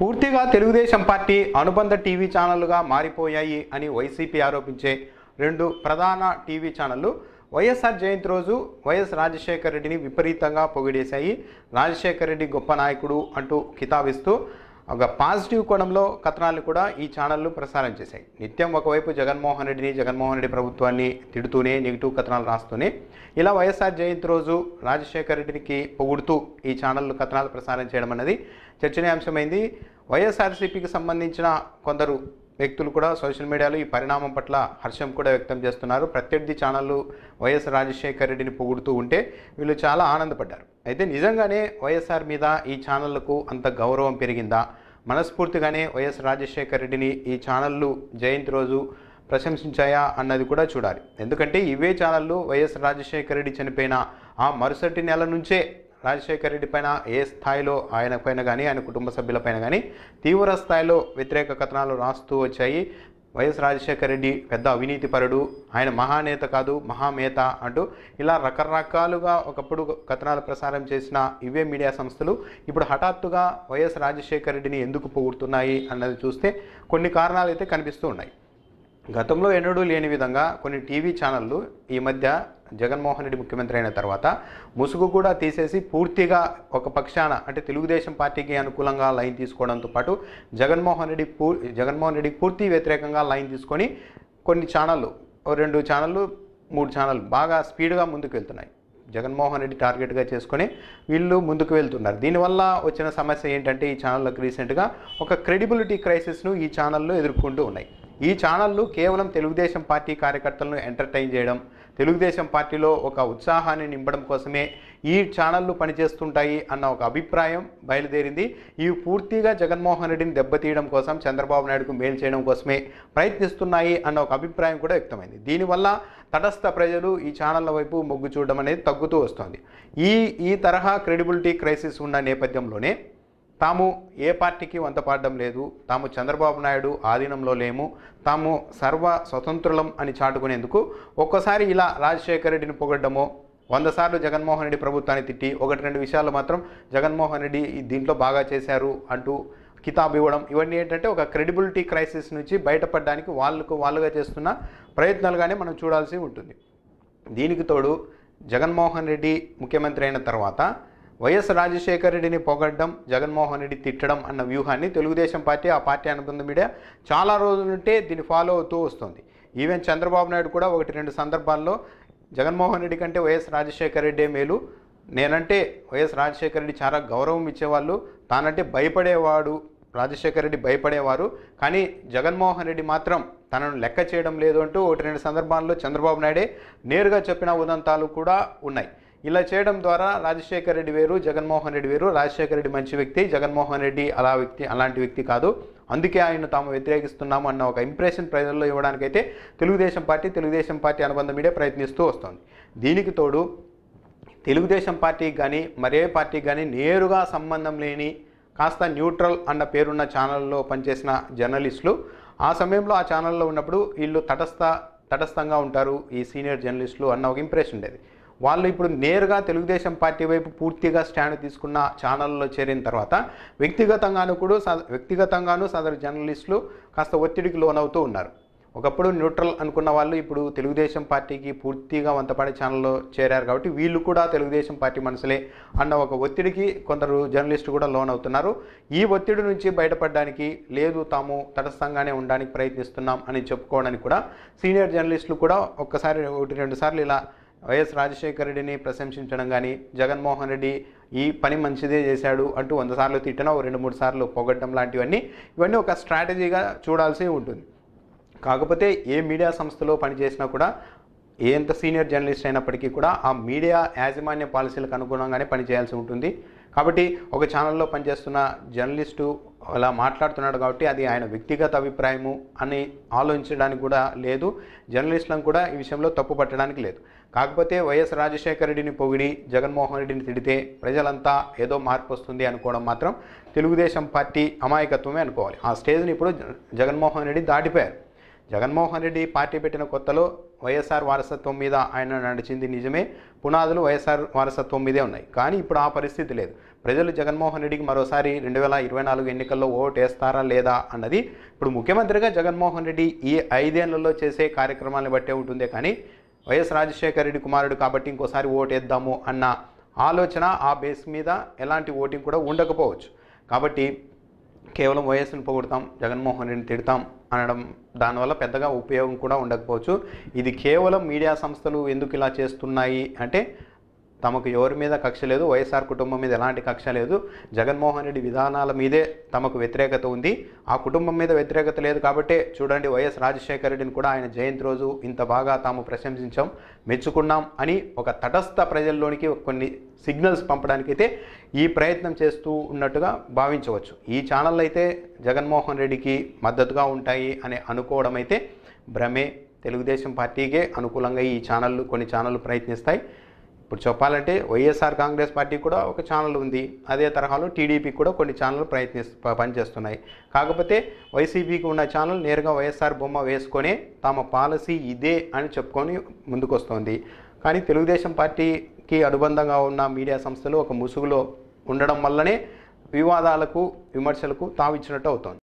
పూర్తిగా తెలుగుదేశం పార్టీ అనుబంధ టీవీ ఛానళ్ళుగా మారిపోయాయి అని వైసీపీ ఆరోపించే రెండు ప్రధాన టీవీ ఛానళ్ళు వైఎస్ఆర్ జయంతి రోజు వైఎస్ రాజశేఖర రెడ్డిని విపరీతంగా పొగిడేశాయి. రాజశేఖర రెడ్డి గొప్ప నాయకుడు అంటూ కితాబిస్తూ ఒక పాజిటివ్ కోణంలో కథనాలు కూడా ఈ ఛానళ్ళు ప్రసారం చేశాయి. నిత్యం ఒకవైపు జగన్మోహన్ రెడ్డిని జగన్మోహన్ రెడ్డి ప్రభుత్వాన్ని తిడుతూనే నెగిటివ్ కథనాలు రాస్తూనే ఇలా వైఎస్ఆర్ జయంతి రోజు రాజశేఖర రెడ్డికి పొగుడుతూ ఈ ఛానళ్ళు కథనాలు ప్రసారం చేయడం అన్నది చర్చనీయాంశమైంది. వైఎస్ఆర్సీపీకి సంబంధించిన కొందరు వ్యక్తులు కూడా సోషల్ మీడియాలో ఈ పరిణామం పట్ల హర్షం కూడా వ్యక్తం చేస్తున్నారు. ప్రత్యర్థి ఛానళ్ళు వైఎస్ రాజశేఖర రెడ్డిని పొగుడుతూ ఉంటే వీళ్ళు చాలా ఆనందపడ్డారు. అయితే నిజంగానే వైఎస్ఆర్ మీద ఈ ఛానళ్ళకు అంత గౌరవం పెరిగిందా? మనస్ఫూర్తిగానే వైఎస్ రాజశేఖర రెడ్డిని ఈ ఛానళ్ళు జయంతి రోజు ప్రశంసించాయా అన్నది కూడా చూడాలి. ఎందుకంటే ఇవే ఛానళ్ళు వైఎస్ రాజశేఖర రెడ్డి చనిపోయిన ఆ మరుసటి నెల నుంచే రాజశేఖర రెడ్డి పైన ఏ స్థాయిలో ఆయన పైన కానీ ఆయన కుటుంబ సభ్యులపైన కానీ తీవ్ర స్థాయిలో వ్యతిరేక కథనాలు రాస్తూ వచ్చాయి. వైఎస్ రాజశేఖర రెడ్డి పెద్ద అవినీతిపరుడు ఆయన మహానేత కాదు మహామేత అంటూ ఇలా రకరకాలుగా ఒకప్పుడు కథనాలు ప్రసారం చేసిన ఇవే మీడియా సంస్థలు ఇప్పుడు హఠాత్తుగా వైఎస్ రాజశేఖర రెడ్డిని ఎందుకు పొగుడుతున్నాయి అన్నది చూస్తే కొన్ని కారణాలు అయితే కనిపిస్తూ ఉన్నాయి. గతంలో ఎన్నడూ లేని విధంగా కొన్ని టీవీ ఛానళ్ళు ఈ మధ్య జగన్మోహన్ రెడ్డి ముఖ్యమంత్రి అయిన తర్వాత ముసుగు కూడా తీసేసి పూర్తిగా ఒక పక్షాన అంటే తెలుగుదేశం పార్టీకి అనుకూలంగా లైన్ తీసుకోవడంతో పాటు జగన్మోహన్ రెడ్డి పూ జగన్మోహన్ రెడ్డికి పూర్తి వ్యతిరేకంగా లైన్ తీసుకొని కొన్ని ఛానళ్ళు రెండు ఛానళ్ళు మూడు ఛానళ్ళు బాగా స్పీడ్గా ముందుకు వెళ్తున్నాయి. జగన్మోహన్ రెడ్డి టార్గెట్గా చేసుకొని వీళ్ళు ముందుకు వెళ్తున్నారు. దీనివల్ల వచ్చిన సమస్య ఏంటంటే ఈ ఛానళ్ళకు రీసెంట్గా ఒక క్రెడిబిలిటీ క్రైసిస్ను ఈ ఛానళ్ళు ఎదుర్కొంటూ ఉన్నాయి. ఈ ఛానళ్ళు కేవలం తెలుగుదేశం పార్టీ కార్యకర్తలను ఎంటర్టైన్ చేయడం తెలుగుదేశం పార్టీలో ఒక ఉత్సాహాన్ని నింపడం కోసమే ఈ ఛానళ్ళు పనిచేస్తుంటాయి అన్న ఒక అభిప్రాయం బయలుదేరింది. ఇవి పూర్తిగా జగన్మోహన్ రెడ్డిని దెబ్బతీయడం కోసం చంద్రబాబు నాయుడుకు మేలు చేయడం కోసమే ప్రయత్నిస్తున్నాయి అన్న ఒక అభిప్రాయం కూడా వ్యక్తమైంది. దీనివల్ల తటస్థ ప్రజలు ఈ ఛానళ్ళ వైపు మొగ్గు చూడడం అనేది తగ్గుతూ వస్తోంది. ఈ ఈ తరహా క్రెడిబిలిటీ క్రైసిస్ ఉన్న నేపథ్యంలోనే తాము ఏ పార్టీకి వంతపాడడం లేదు తాము చంద్రబాబు నాయుడు ఆధీనంలో లేము తాము సర్వ స్వతంత్రులం అని చాటుకునేందుకు ఒక్కసారి ఇలా రాజశేఖర రెడ్డిని పొగడ్డమో వంద సార్లు జగన్మోహన్ రెడ్డి ప్రభుత్వాన్ని తిట్టి ఒకటి రెండు విషయాలు మాత్రం జగన్మోహన్ రెడ్డి దీంట్లో బాగా చేశారు అంటూ కితాబ్ ఇవ్వడం ఇవన్నీ ఏంటంటే ఒక క్రెడిబిలిటీ క్రైసిస్ నుంచి బయటపడడానికి వాళ్ళకు వాళ్ళుగా చేస్తున్న ప్రయత్నాలుగానే మనం చూడాల్సి ఉంటుంది. దీనికి తోడు జగన్మోహన్ రెడ్డి ముఖ్యమంత్రి అయిన తర్వాత వైఎస్ రాజశేఖర రెడ్డిని పొగడ్డం జగన్మోహన్ రెడ్డి తిట్టడం అన్న వ్యూహాన్ని తెలుగుదేశం పార్టీ ఆ పార్టీ అనుబంధ మీడియా చాలా రోజుల నుంటే దీన్ని ఫాలో అవుతూ వస్తుంది. ఈవెన్ చంద్రబాబు నాయుడు కూడా ఒకటి రెండు సందర్భాల్లో జగన్మోహన్ రెడ్డి కంటే వైఎస్ రాజశేఖర రెడ్డే మేలు. నేనంటే వైఎస్ రాజశేఖర రెడ్డి చాలా గౌరవం ఇచ్చేవాళ్ళు. తానంటే భయపడేవాడు రాజశేఖర రెడ్డి భయపడేవారు. కానీ జగన్మోహన్ రెడ్డి మాత్రం తనను లెక్క చేయడం లేదు అంటూ ఒకటి రెండు సందర్భాల్లో చంద్రబాబు నాయుడే నేరుగా చెప్పిన ఉదంతాలు కూడా ఉన్నాయి. ఇలా చేయడం ద్వారా రాజశేఖర రెడ్డి వేరు జగన్మోహన్ రెడ్డి వేరు. రాజశేఖర రెడ్డి మంచి వ్యక్తి జగన్మోహన్ రెడ్డి అలా వ్యక్తి అలాంటి వ్యక్తి కాదు. అందుకే ఆయన తాము వ్యతిరేకిస్తున్నాము అన్న ఒక ఇంప్రెషన్ ప్రజల్లో ఇవ్వడానికైతే తెలుగుదేశం పార్టీ తెలుగుదేశం పార్టీ అనుబంధ మీడియా ప్రయత్నిస్తూ వస్తుంది. దీనికి తోడు తెలుగుదేశం పార్టీకి కానీ మరే పార్టీకి కానీ నేరుగా సంబంధం లేని కాస్త న్యూట్రల్ అన్న పేరున్న ఛానల్లో పనిచేసిన జర్నలిస్టులు ఆ సమయంలో ఆ ఛానల్లో ఉన్నప్పుడు వీళ్ళు తటస్థ తటస్థంగా ఉంటారు ఈ సీనియర్ జర్నలిస్టులు అన్న ఒక ఇంప్రెషన్ ఉండేది. వాళ్ళు ఇప్పుడు నేరుగా తెలుగుదేశం పార్టీ వైపు పూర్తిగా స్టాండ్ తీసుకున్న ఛానల్లో చేరిన తర్వాత వ్యక్తిగతంగాను కూడా సద- వ్యక్తిగతంగాను సదరు జర్నలిస్టులు కాస్త ఒత్తిడికి లోనవుతూ ఉన్నారు. ఒకప్పుడు న్యూట్రల్ అనుకున్న వాళ్ళు ఇప్పుడు తెలుగుదేశం పార్టీకి పూర్తిగా వంతపడే ఛానల్లో చేరారు కాబట్టి వీళ్ళు కూడా తెలుగుదేశం పార్టీ మనసులే అన్న ఒక ఒత్తిడికి కొందరు జర్నలిస్టు కూడా లోన్ అవుతున్నారు ఈ ఒత్తిడి నుంచి బయటపడడానికి లేదు తాము తటస్థంగానే ఉండడానికి ప్రయత్నిస్తున్నాం అని చెప్పుకోవడానికి కూడా సీనియర్ జర్నలిస్టులు కూడా ఒక్కసారి ఒకటి రెండు సార్లు ఇలా వైఎస్ రాజశేఖర రెడ్డిని ప్రశంసించడం కానీ జగన్మోహన్ రెడ్డి ఈ పని మంచిదే చేశాడు అంటూ వంద సార్లు తిట్టడం ఓ రెండు మూడు సార్లు పొగడ్డం లాంటివన్నీ ఇవన్నీ ఒక స్ట్రాటజీగా చూడాల్సి ఉంటుంది. కాకపోతే ఏ మీడియా సంస్థలో పనిచేసినా కూడా ఎంత సీనియర్ జర్నలిస్ట్ అయినప్పటికీ కూడా ఆ మీడియా యాజమాన్య పాలసీలకు అనుగుణంగానే పనిచేయాల్సి ఉంటుంది. కాబట్టి ఒక ఛానల్లో పనిచేస్తున్న జర్నలిస్టు అలా మాట్లాడుతున్నాడు కాబట్టి అది ఆయన వ్యక్తిగత అభిప్రాయము అని ఆలోచించడానికి కూడా లేదు. జర్నలిస్టులను కూడా ఈ విషయంలో తప్పు పట్టడానికి లేదు. కాకపోతే వైఎస్ రాజశేఖర రెడ్డిని పొగిడి జగన్మోహన్ రెడ్డిని తిడితే ప్రజలంతా ఏదో మార్పు వస్తుంది అనుకోవడం మాత్రం తెలుగుదేశం పార్టీ అమాయకత్వమే అనుకోవాలి. ఆ స్టేజ్ని ఇప్పుడు జగన్మోహన్ రెడ్డి దాటిపోయారు. జగన్మోహన్ రెడ్డి పార్టీ పెట్టిన కొత్తలో వైఎస్ఆర్ వారసత్వం మీద ఆయన నడిచింది నిజమే పునాదులు వైఎస్ఆర్ వారసత్వం మీదే ఉన్నాయి. కానీ ఇప్పుడు ఆ పరిస్థితి లేదు. ప్రజలు జగన్మోహన్ రెడ్డికి మరోసారి రెండు వేల ఇరవై నాలుగు ఎన్నికల్లో ఓటు వేస్తారా లేదా అన్నది ఇప్పుడు ముఖ్యమంత్రిగా జగన్మోహన్ రెడ్డి ఈ ఐదేళ్ళలో చేసే కార్యక్రమాలను బట్టే ఉంటుందే కానీ వైఎస్ రాజశేఖర రెడ్డి కుమారుడు కాబట్టి ఇంకోసారి ఓటు వేద్దాము అన్న ఆలోచన ఆ బేస్ మీద ఎలాంటి ఓటింగ్ కూడా ఉండకపోవచ్చు. కాబట్టి కేవలం వైఎస్ని పొగుడతాం జగన్మోహన్ రెడ్డిని తిడతాం అనడం దానివల్ల పెద్దగా ఉపయోగం కూడా ఉండకపోవచ్చు. ఇది కేవలం మీడియా సంస్థలు ఎందుకు ఇలా చేస్తున్నాయి అంటే తమకు ఎవరి మీద కక్ష లేదు వైఎస్ఆర్ కుటుంబం మీద ఎలాంటి కక్ష లేదు. జగన్మోహన్ రెడ్డి విధానాల మీదే తమకు వ్యతిరేకత ఉంది. ఆ కుటుంబం మీద వ్యతిరేకత లేదు కాబట్టే చూడండి వైఎస్ రాజశేఖర రెడ్డిని కూడా ఆయన జయంతి రోజు ఇంత బాగా తాము ప్రశంసించాం మెచ్చుకున్నాం అని ఒక తటస్థ ప్రజల్లోనికి కొన్ని సిగ్నల్స్ పంపడానికైతే ఈ ప్రయత్నం చేస్తూ ఉన్నట్టుగా భావించవచ్చు. ఈ ఛానల్ అయితే జగన్మోహన్ రెడ్డికి మద్దతుగా ఉంటాయి అని అనుకోవడం అయితే భ్రమే. తెలుగుదేశం పార్టీకే అనుకూలంగా ఈ ఛానళ్ళు కొన్ని ఛానళ్ళు ప్రయత్నిస్తాయి. ఇప్పుడు చెప్పాలంటే వైఎస్ఆర్ కాంగ్రెస్ పార్టీ కూడా ఒక ఛానల్ ఉంది. అదే తరహాలో టీడీపీ కూడా కొన్ని ఛానల్ ప్రయత్ని పనిచేస్తున్నాయి. కాకపోతే వైసీపీకి ఉన్న ఛానల్ నేరుగా వైఎస్ఆర్ బొమ్మ వేసుకొని తమ పాలసీ ఇదే అని చెప్పుకొని ముందుకొస్తోంది. కానీ తెలుగుదేశం పార్టీకి అనుబంధంగా ఉన్న మీడియా సంస్థలు ఒక ముసుగులో ఉండడం వల్లనే వివాదాలకు విమర్శలకు తావిచ్చినట్టు అవుతోంది.